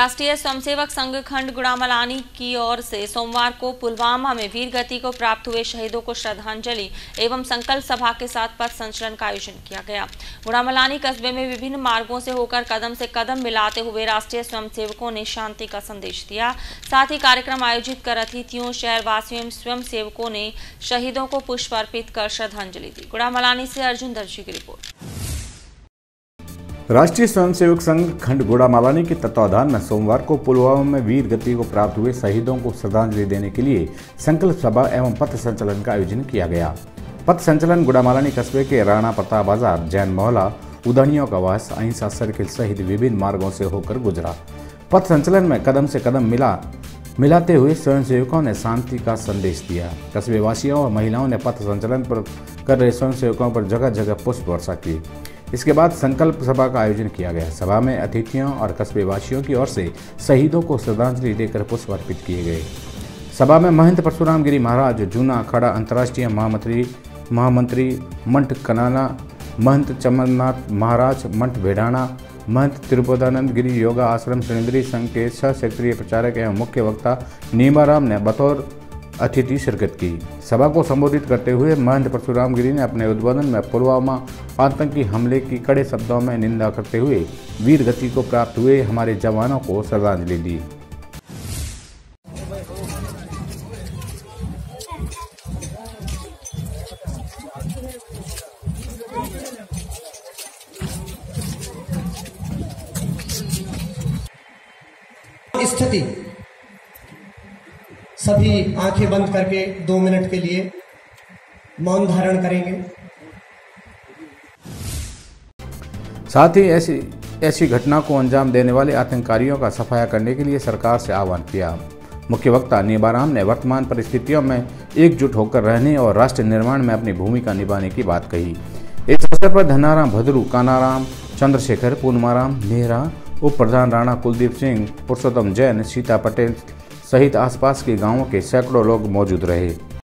राष्ट्रीय स्वयंसेवक संघ खंड गुड़ामलानी की ओर से सोमवार को पुलवामा में वीर गति को प्राप्त हुए शहीदों को श्रद्धांजलि एवं संकल्प सभा के साथ पथ संचलन का आयोजन किया गया। गुड़ामलानी कस्बे में विभिन्न मार्गों से होकर कदम से कदम मिलाते हुए राष्ट्रीय स्वयंसेवकों ने शांति का संदेश दिया। साथ ही कार्यक्रम आयोजित कर अतिथियों, शहरवासियों एवं स्वयं सेवकों ने शहीदों को पुष्प अर्पित कर श्रद्धांजलि दी। गुड़ामलानी से अर्जुन दर्जी की रिपोर्ट। राष्ट्रीय स्वयंसेवक संघ खंड गोड़ामालानी के तत्वाधान में सोमवार को पुलवामा में वीर गति को प्राप्त हुए शहीदों को श्रद्धांजलि देने के लिए संकल्प सभा एवं पथ संचलन का आयोजन किया गया। पथ संचलन गुड़ामालानी कस्बे के राणा प्रताप बाज़ार, जैन मोहला उदणियों का वास, अहिंसा सर्किल सहित विभिन्न मार्गों से होकर गुजरा। पथ संचलन में कदम से कदम मिला, मिलाते हुए स्वयंसेवकों ने शांति का संदेश दिया। कस्बे वासियों और महिलाओं ने पथ संचलन पर कर रहे स्वयंसेवकों पर जगह जगह पुष्प वर्षा की। इसके बाद संकल्प सभा का आयोजन किया गया। सभा में अतिथियों और कस्बे वासियों की ओर से शहीदों को श्रद्धांजलि देकर पुष्प अर्पित किए गए। सभा में महंत परशुराम गिरी महाराज, जूना अखाड़ा, अंतर्राष्ट्रीय महामंत्री महामंत्री मंठ कनाना, महंत चमननाथ महाराज मंठ भेड़ाना, महंत तिरुपदानंद गिरी योगा आश्रम, सुरेंद्री संघ के छह क्षेत्रीय प्रचारक एवं मुख्य वक्ता नीमाराम ने बतौर अतिथि शिरकत की। सभा को संबोधित करते हुए महंत परशुराम गिरी ने अपने उद्बोधन में पुलवामा आतंकी हमले की कड़े शब्दों में निंदा करते हुए वीर गति को प्राप्त हुए हमारे जवानों को श्रद्धांजलि दी। स्थिति सभी आँखें बंद करके दो मिनट के लिए मौन धारण करेंगे। साथ ही ऐसी ऐसी घटना को अंजाम देने वाले आतंककारियों का सफाया करने के लिए सरकार से आह्वान किया। मुख्य वक्ता निबाराम ने वर्तमान परिस्थितियों में एकजुट होकर रहने और राष्ट्र निर्माण में अपनी भूमिका निभाने की बात कही। इस अवसर पर धनाराम भद्रू, कानाराम, चंद्रशेखर, पूनमाराम, मेहरा, उप प्रधान राणा कुलदीप सिंह, पुरुषोत्तम जैन, सीता पटेल सहित आसपास के गाँवों के सैकड़ों लोग मौजूद रहे।